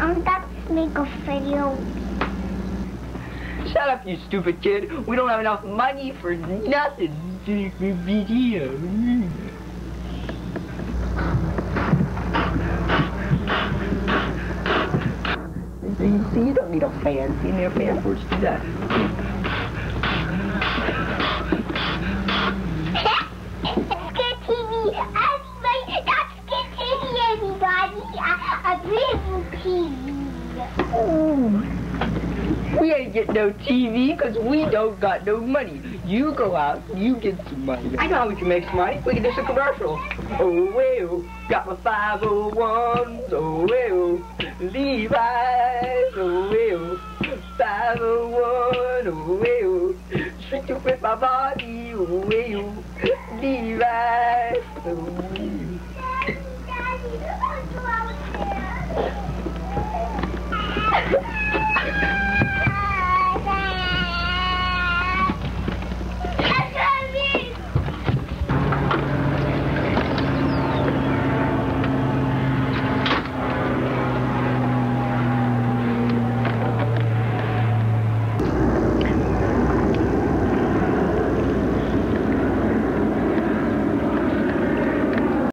Um, let's make a video. Shut up, you stupid kid. We don't have enough money for nothing to make a video. You see, you don't need a fan. You need a fan for that. We ain't get no TV because we don't got no money. You go out, you get some money. I know how we can make some money. We can do some commercials. Oh, well, got my 501s. Oh, well, Levi's. Oh, well, 501. Oh, well, strictly with my body. Oh, well, Levi's. Oh, well.